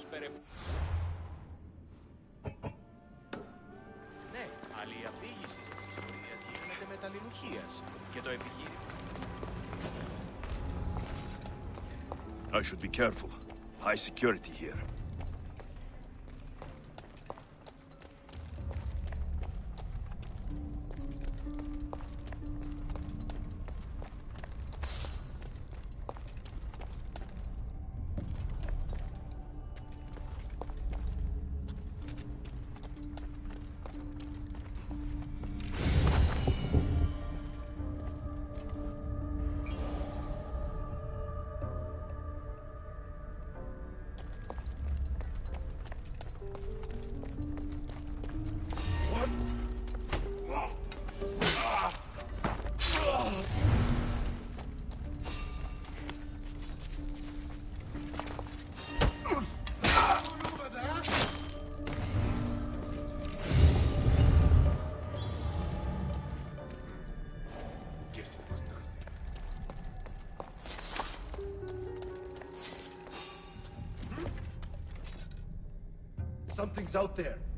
πρόσπερε... Ναι, αλλά η αφήγηση της ιστορίας γίνεται μεταλληλουχίας και το επιχείρημα... I should be careful. High security here. Something's out there.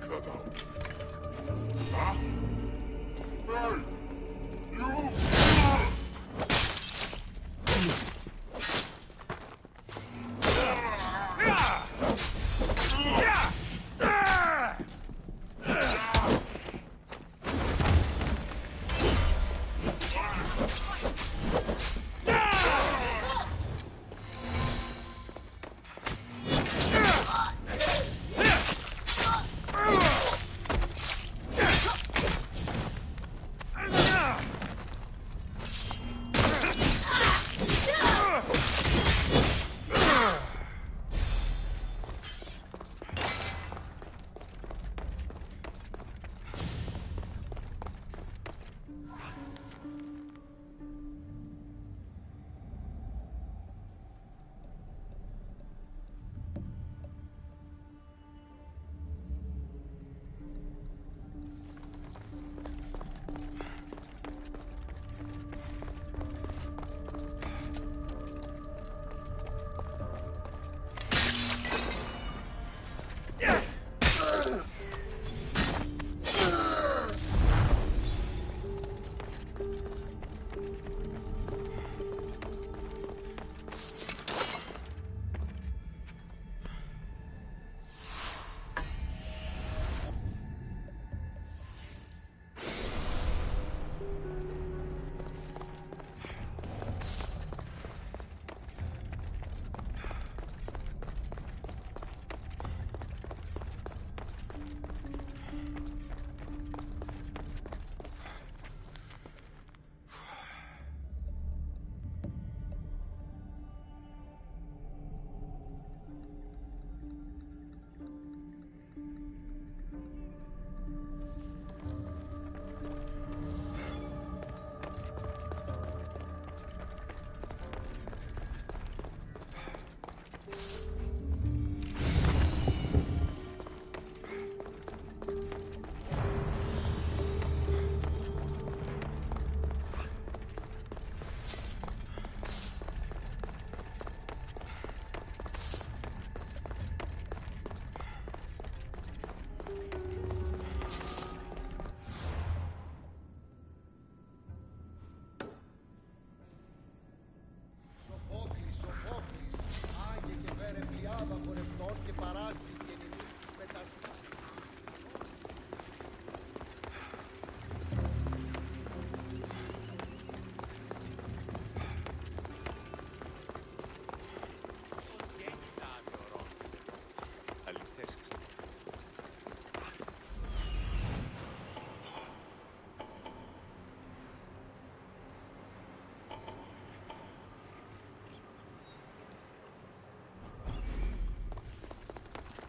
Check that out. Huh? Hey!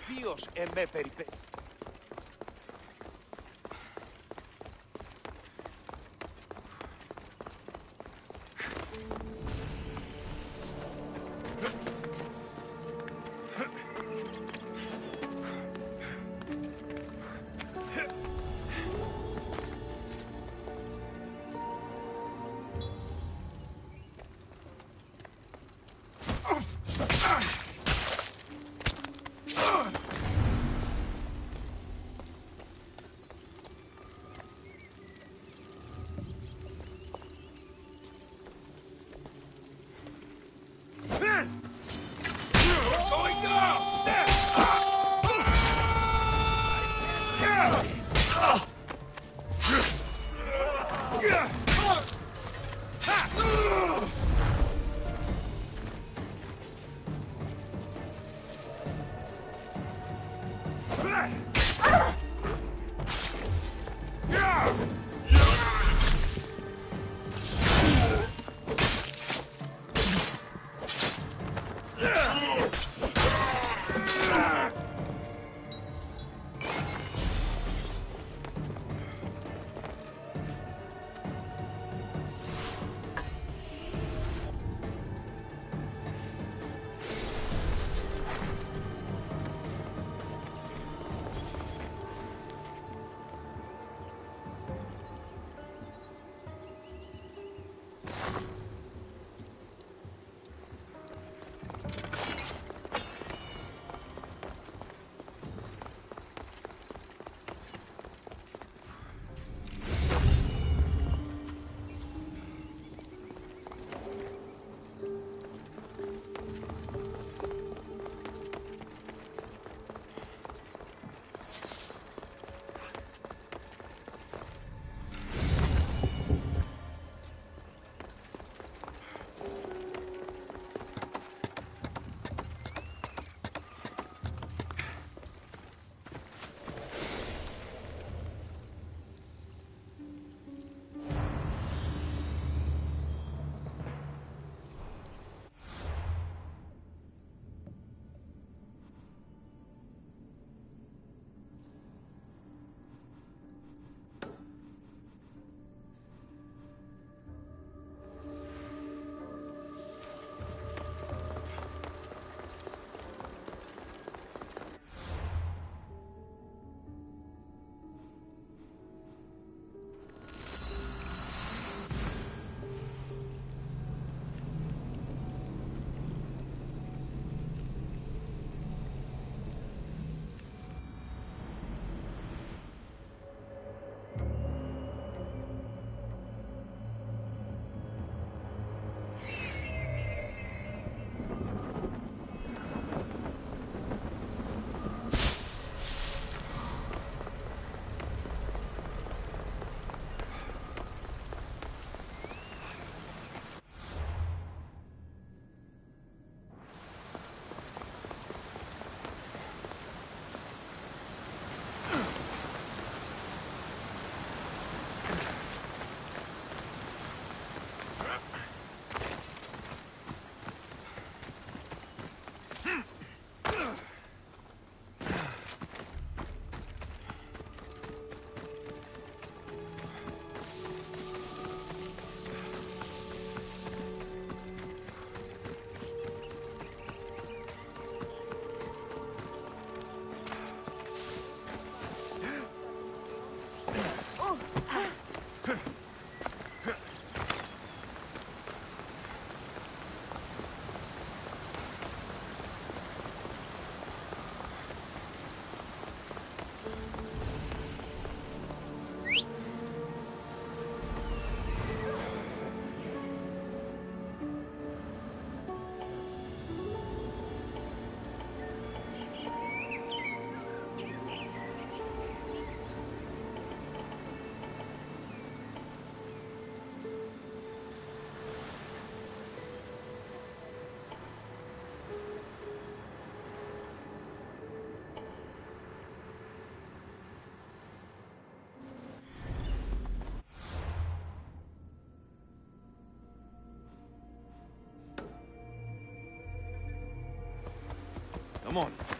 Dios en vez de Come on.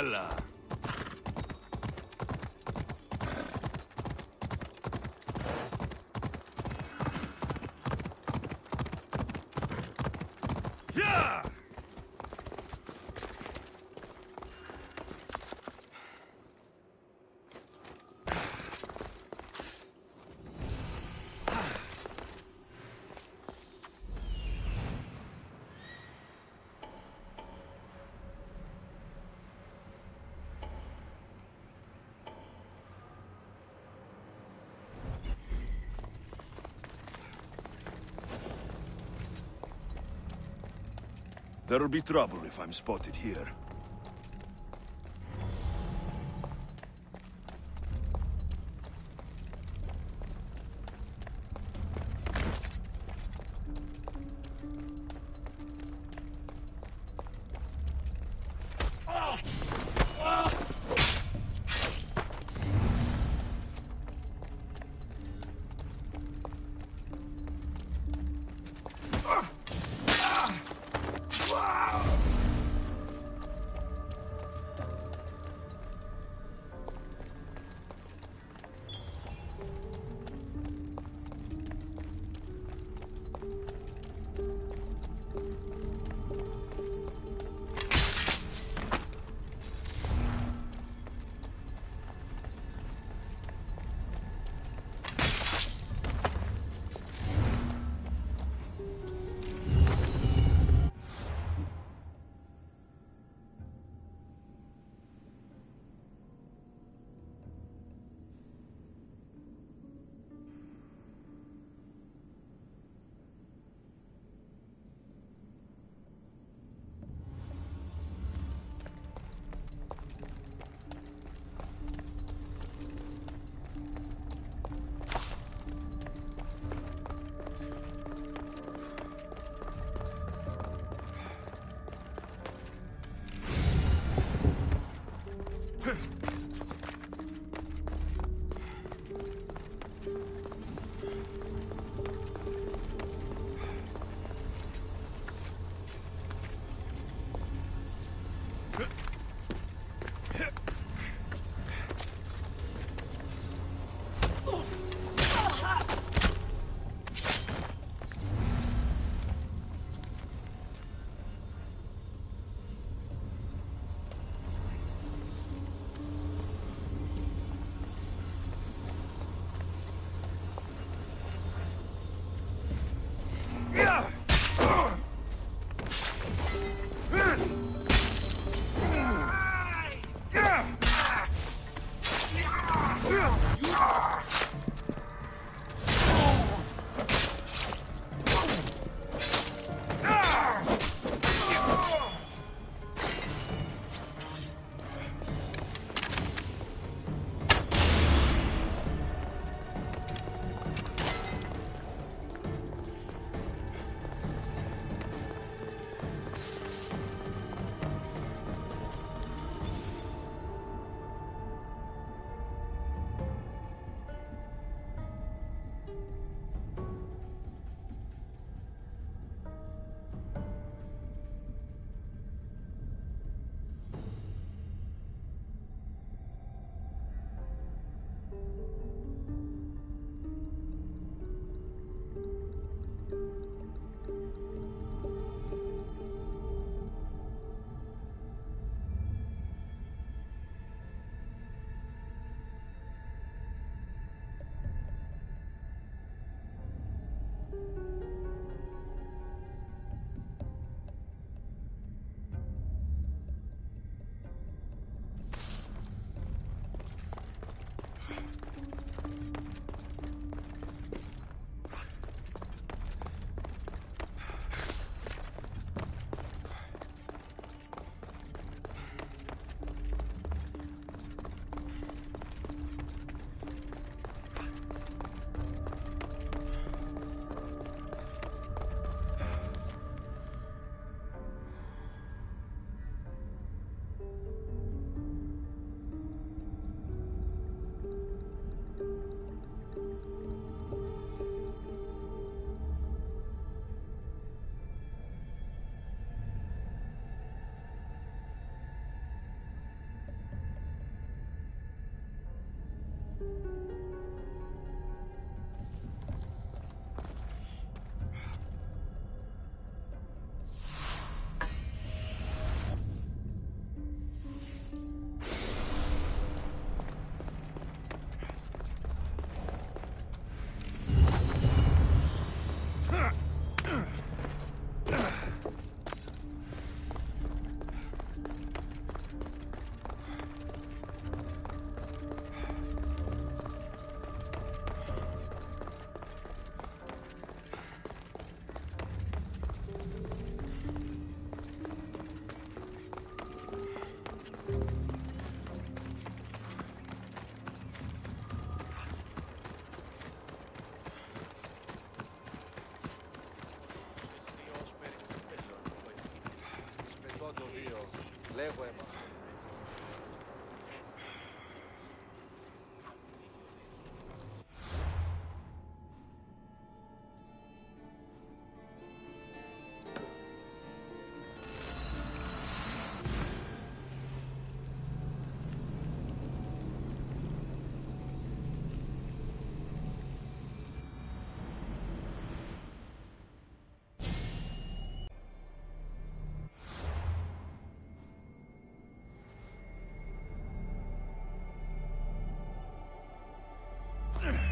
Bella. There'll be trouble if I'm spotted here. Ugh!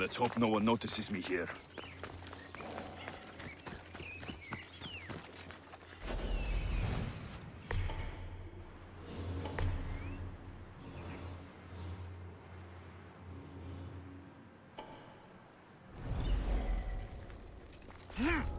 Let's hope no one notices me here. Hmm.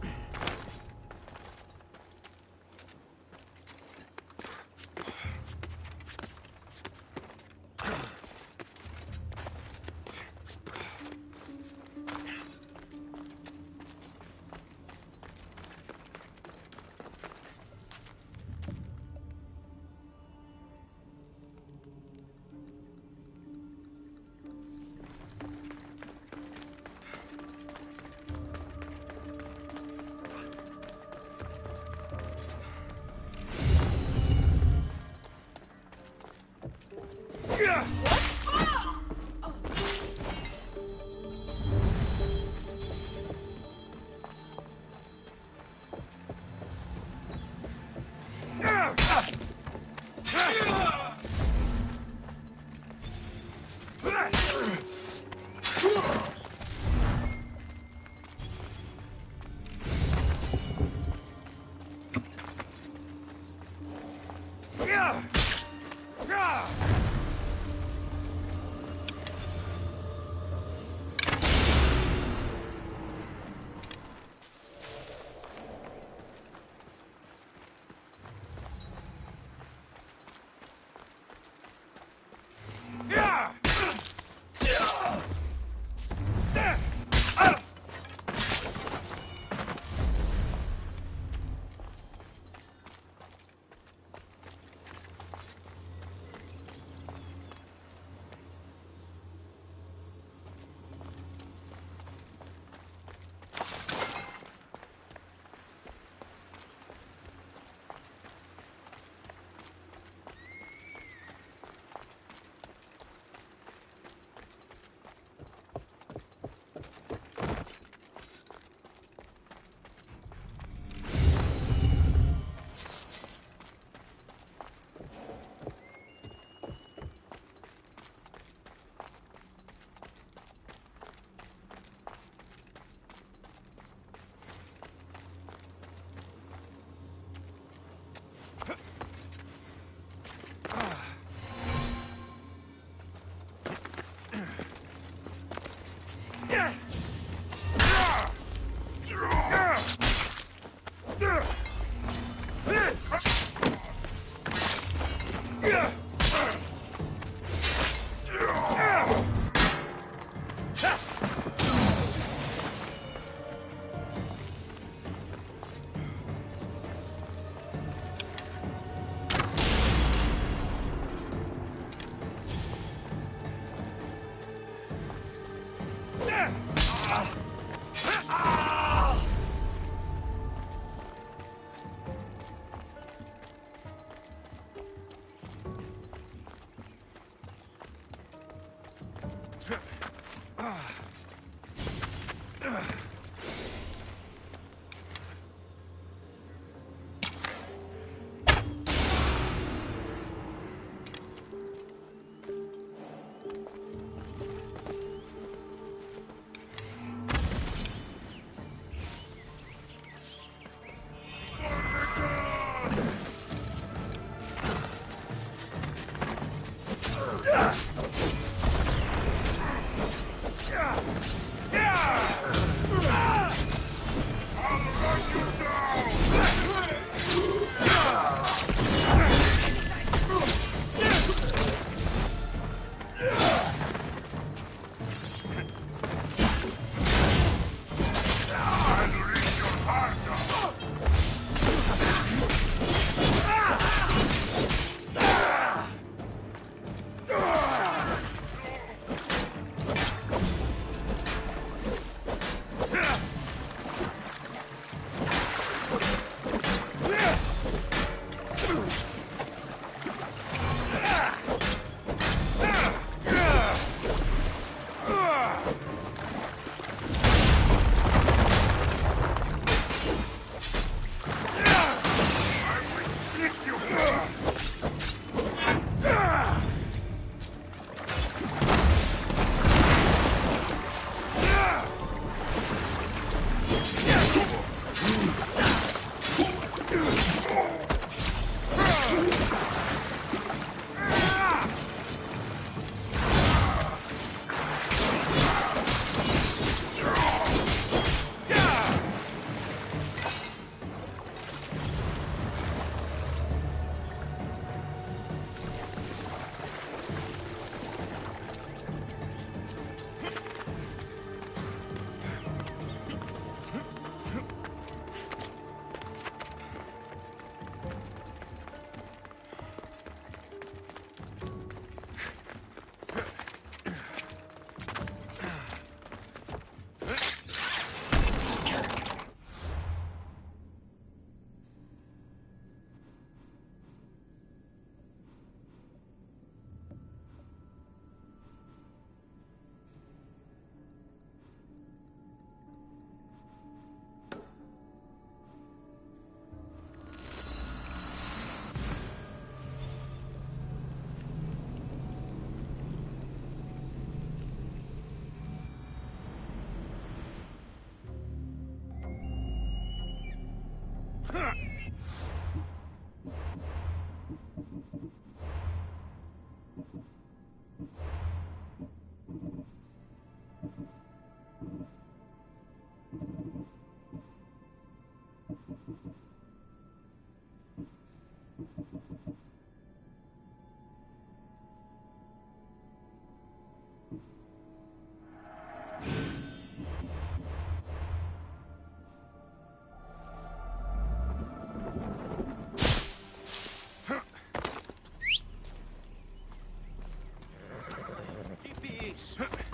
Τι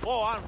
Go on,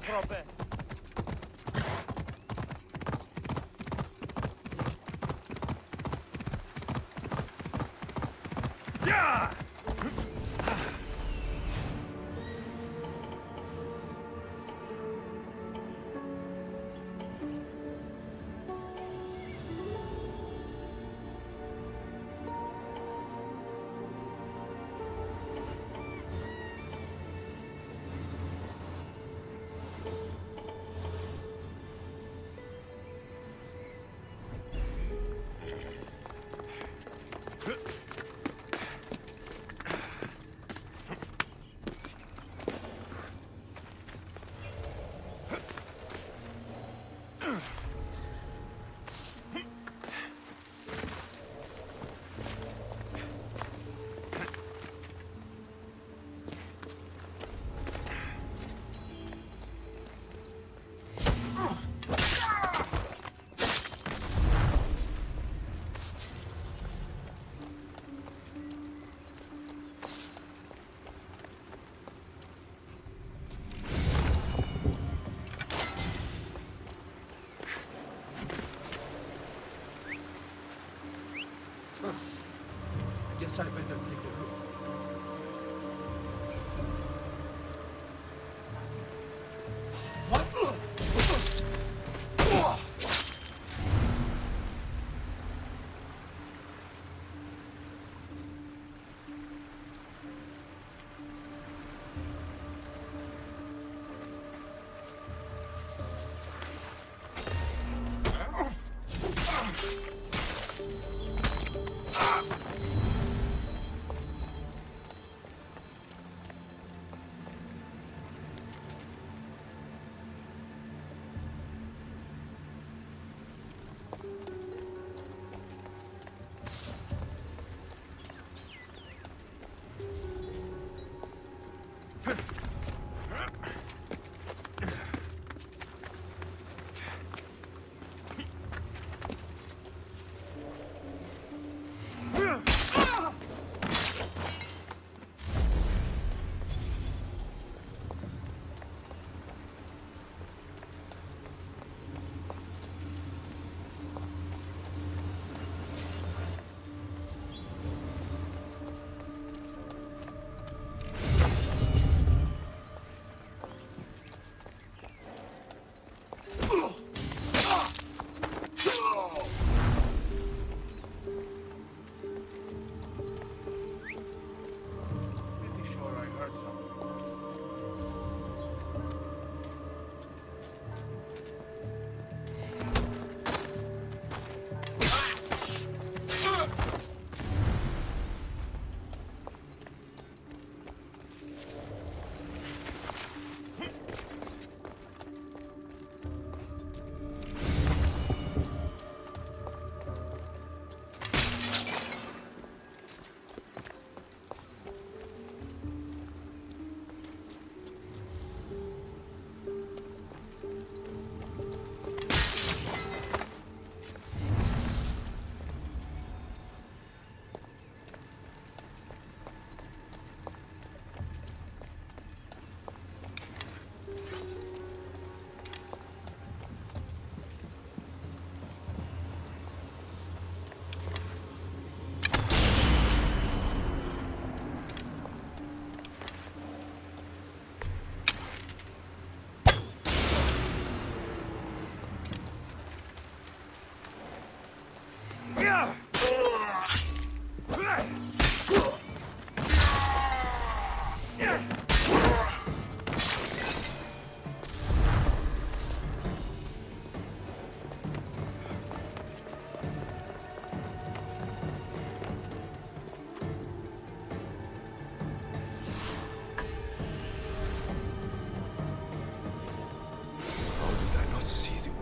Peter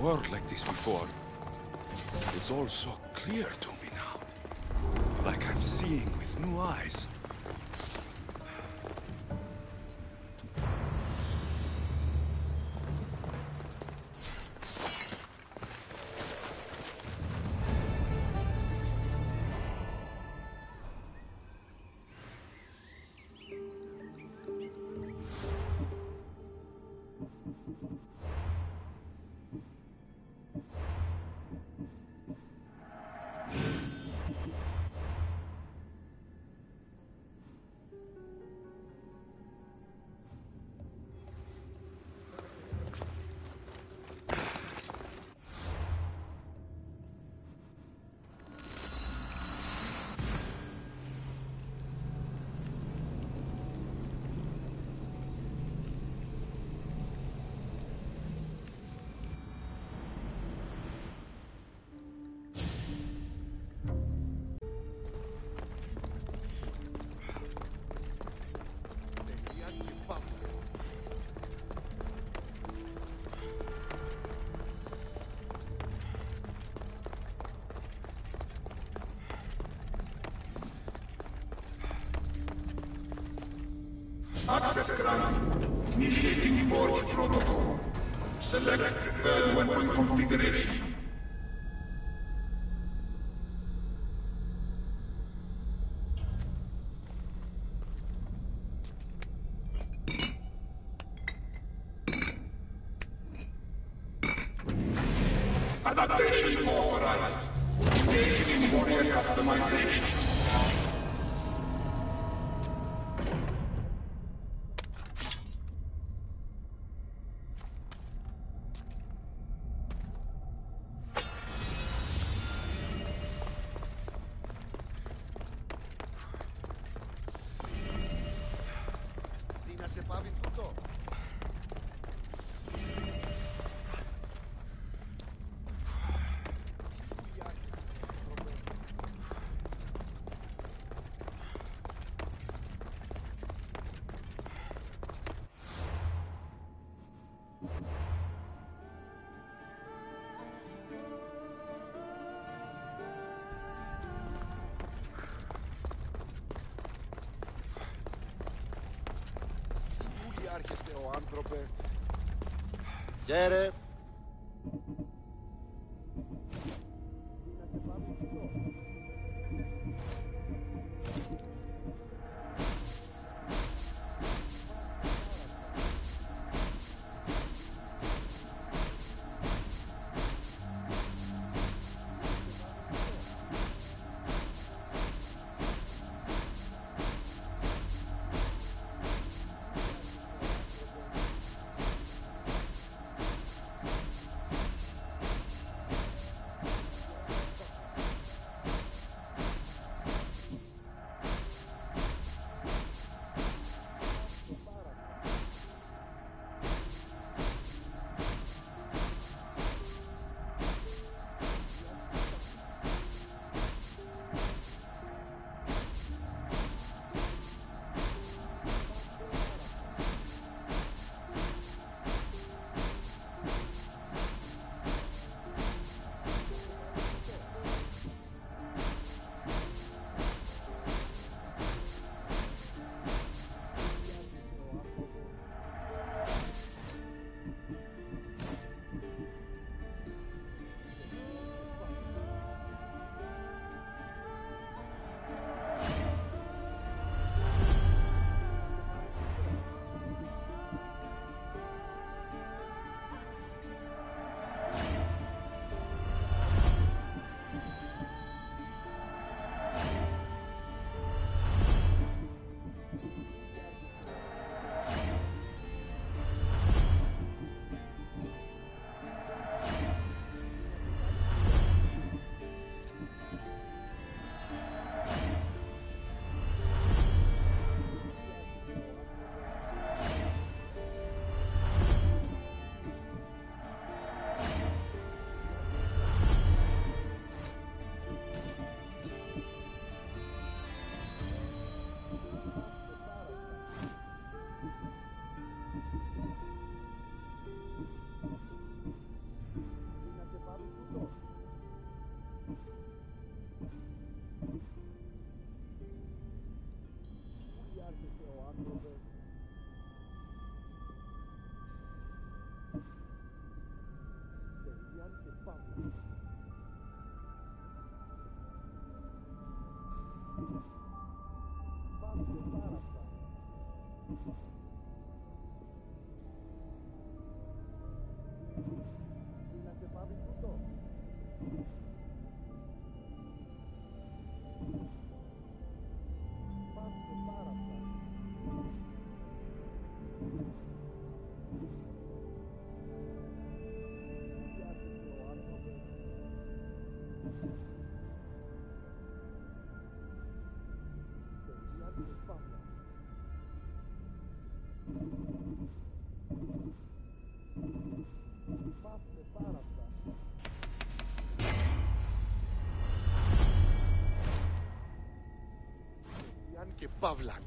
world like this before. It's all so clear to me now. Like I'm seeing with new eyes. Access granted. Initiating Forge Protocol. Select preferred weapon configuration. άνθρωπο, άνθρωπε. Γέρε. και Παύλαν.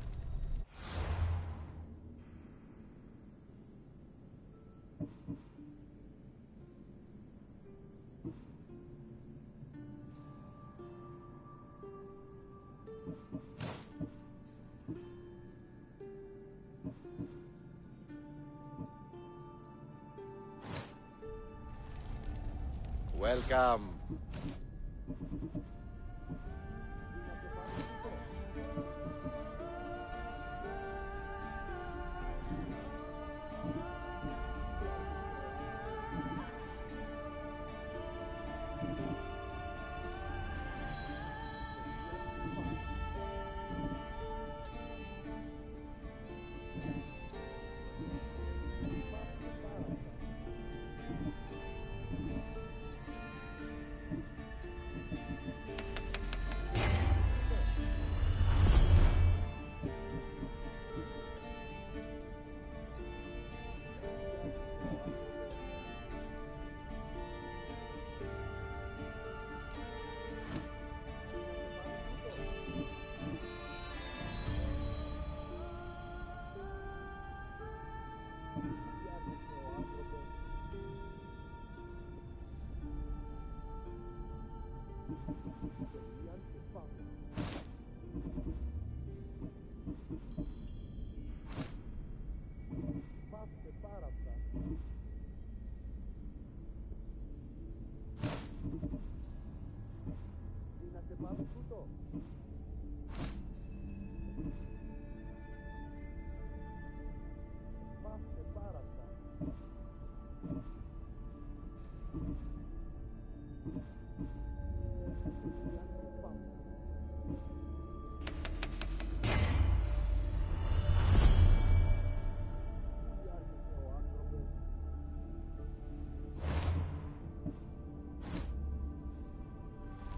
Welcome.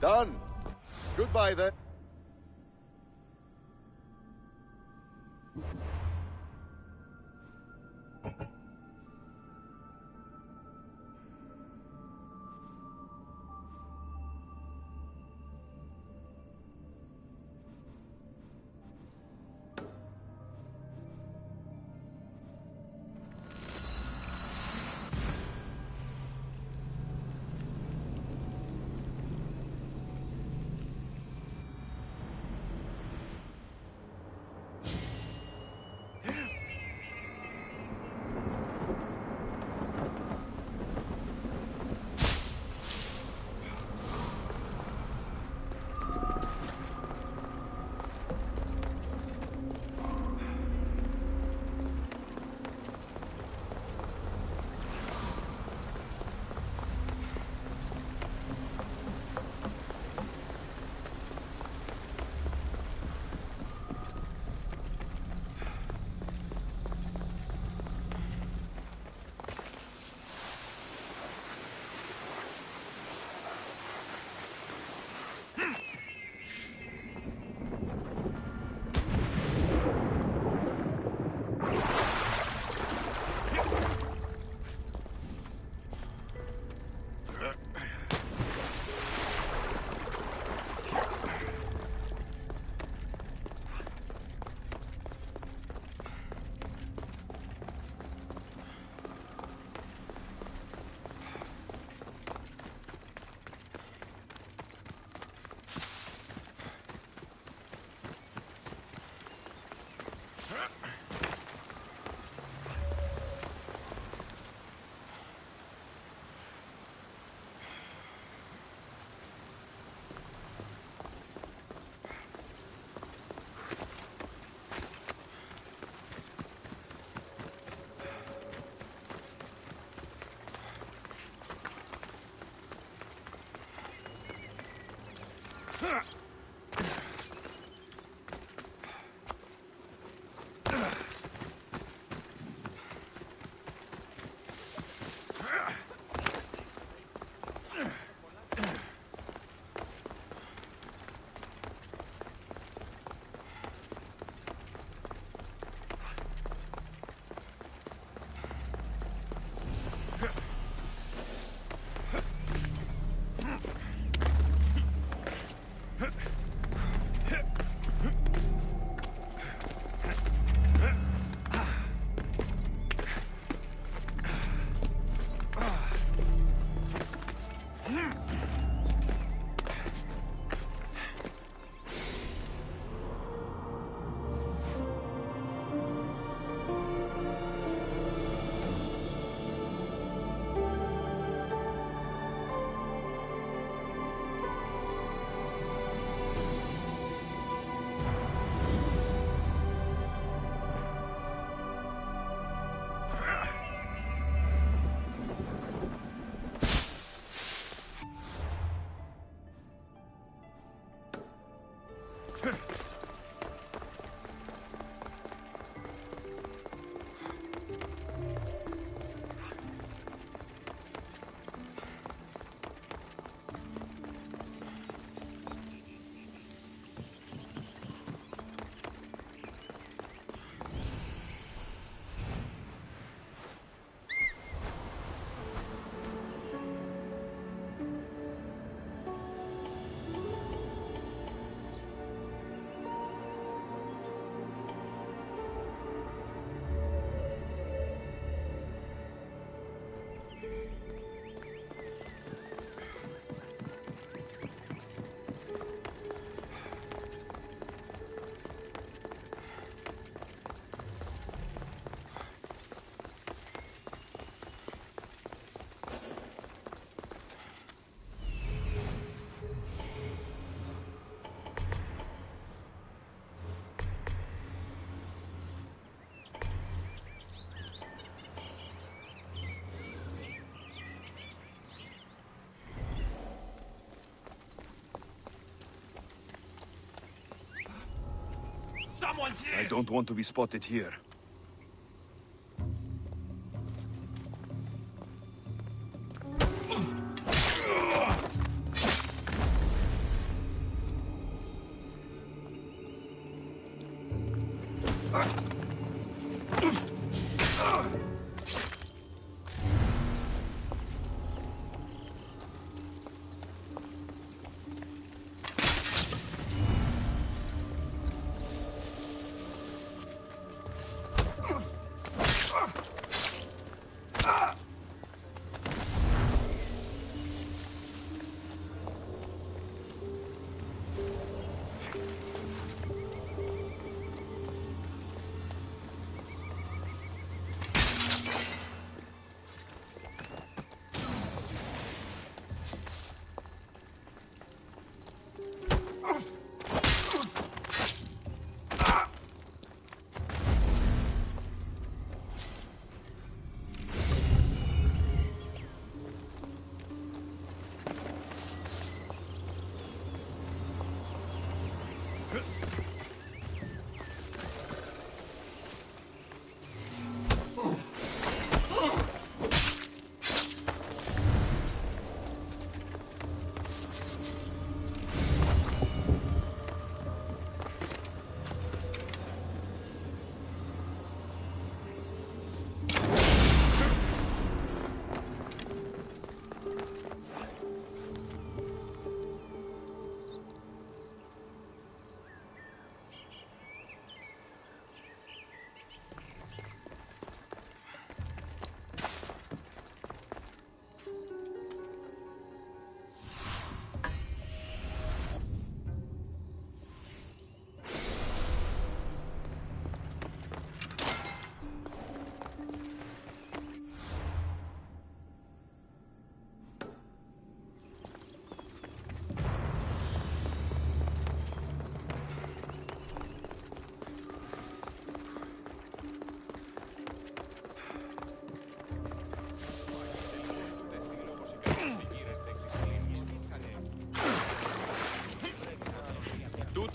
Done. Goodbye then. Huh! Someone's here! I don't want to be spotted here.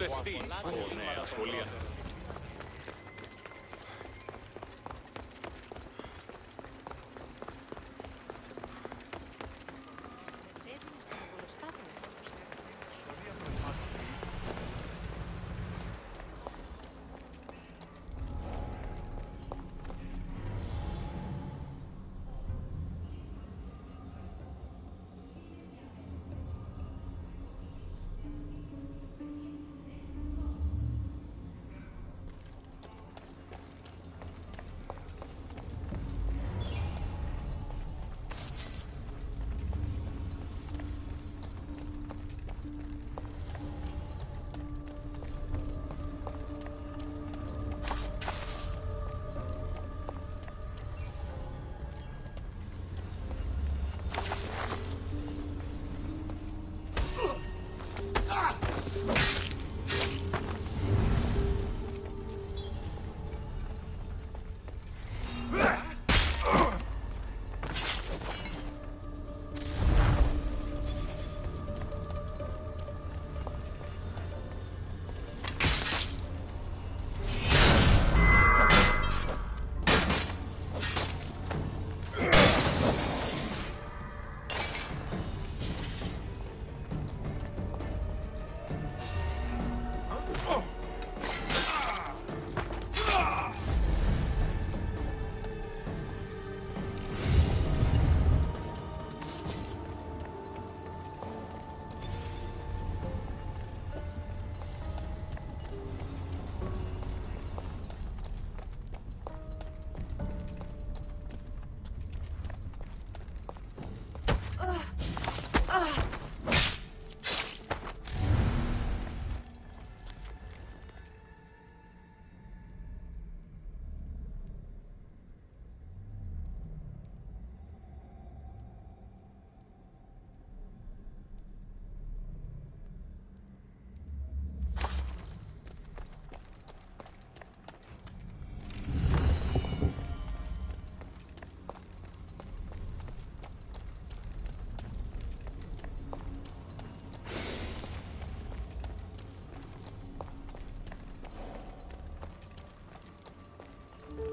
ούτε στη νέα σχολεία.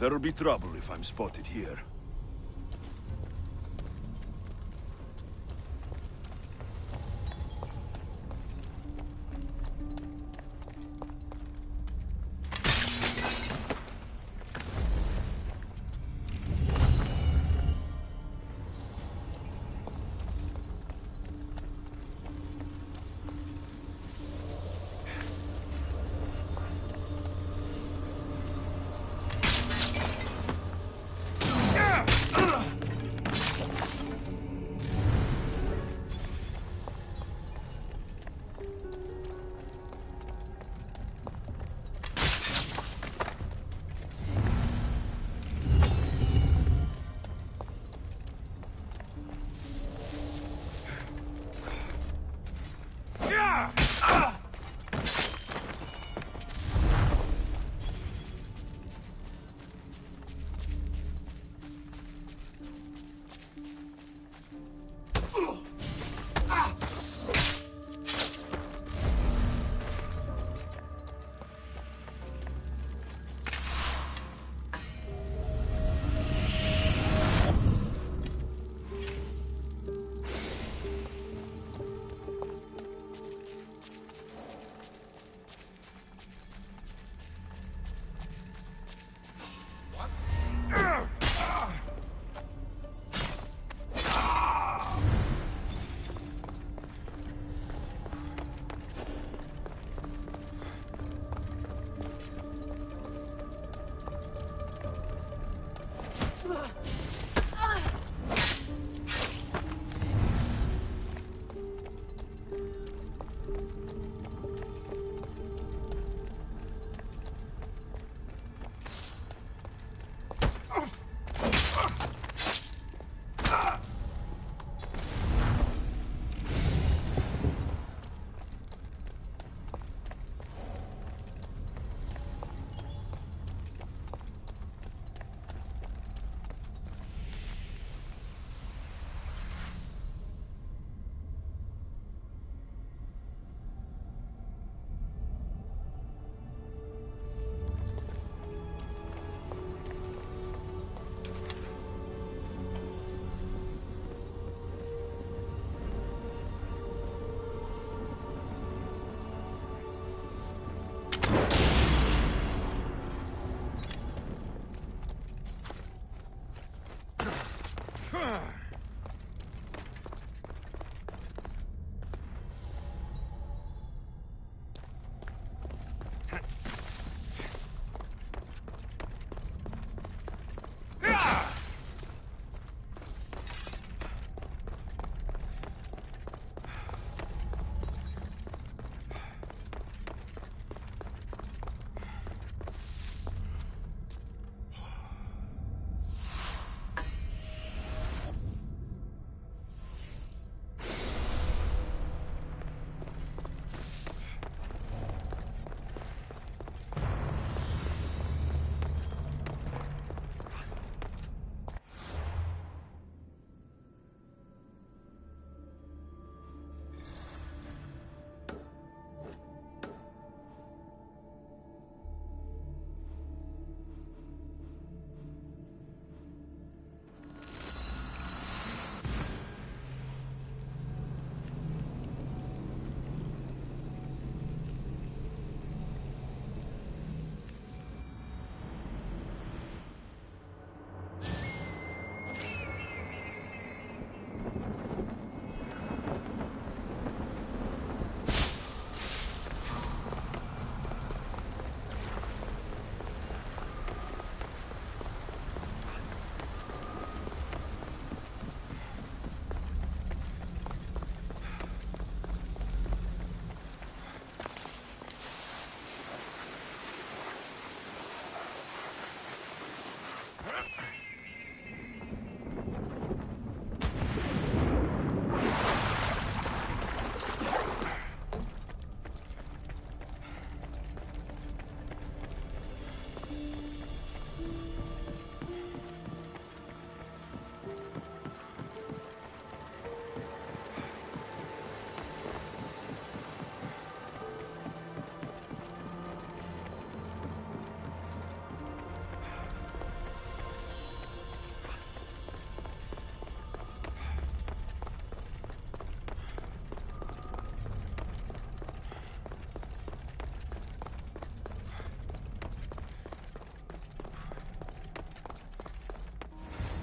There'll be trouble if I'm spotted here.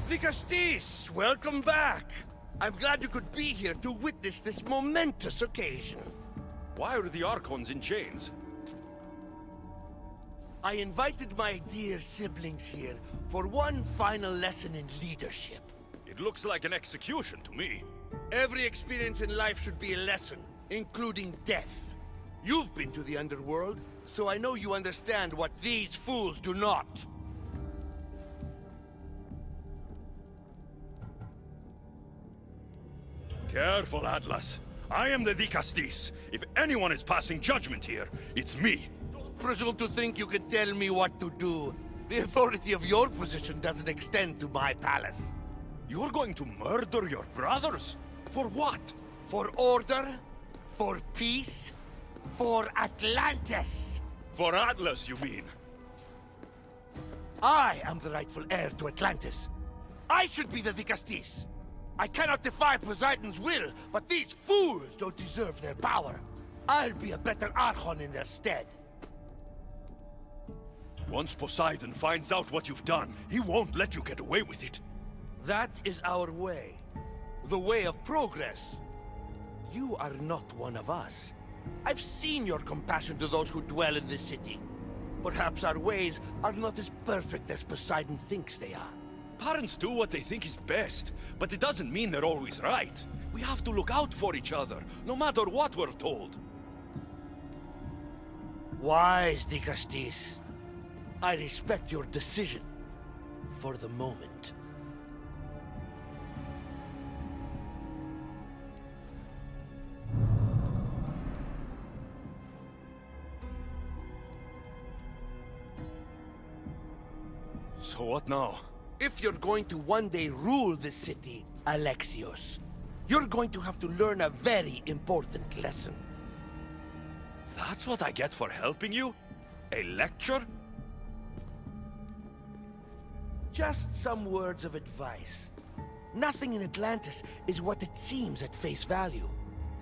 Dikastes, welcome back. I'm glad you could be here to witness this momentous occasion. Why are the Archons in chains? I invited my dear siblings here for one final lesson in leadership. It looks like an execution to me. Every experience in life should be a lesson, including death. You've been to the underworld, so I know you understand what these fools do not. Careful, Atlas. I am the Dikastes. If anyone is passing judgment here, it's me. Presume to think you can tell me what to do. The authority of your position doesn't extend to my palace. You're going to murder your brothers? For what? For order, for peace, for Atlantis. For Atlas, you mean? I am the rightful heir to Atlantis. I should be the Dikastes. I cannot defy Poseidon's will, but these fools don't deserve their power. I'll be a better Archon in their stead. Once Poseidon finds out what you've done, he won't let you get away with it. That is our way. The way of progress. You are not one of us. I've seen your compassion to those who dwell in this city. Perhaps our ways are not as perfect as Poseidon thinks they are. Parents do what they think is best, but it doesn't mean they're always right. We have to look out for each other, no matter what we're told. Wise, Dikastes. I respect your decision. For the moment. So what now? If you're going to one day rule the city, Alexios, you're going to have to learn a very important lesson. That's what I get for helping you? A lecture? Just some words of advice. Nothing in Atlantis is what it seems at face value.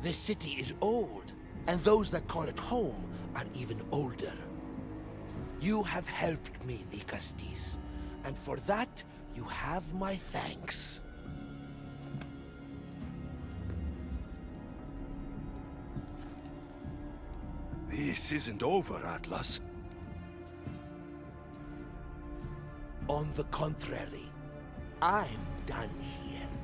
This city is old, and those that call it home are even older. You have helped me, Dikastes, and for that, you have my thanks. This isn't over, Atlas. On the contrary, I'm done here.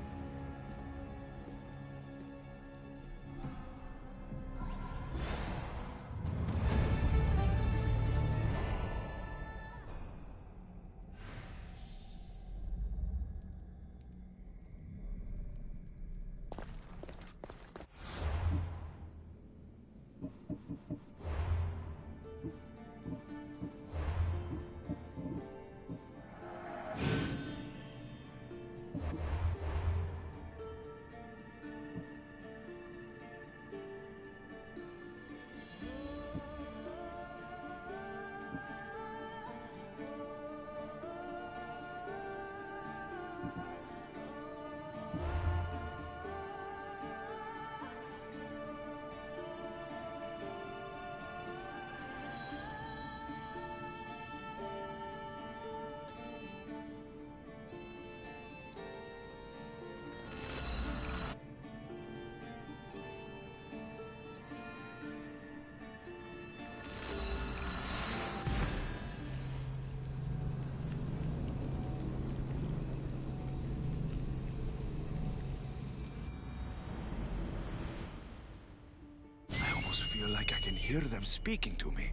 Hear them speaking to me.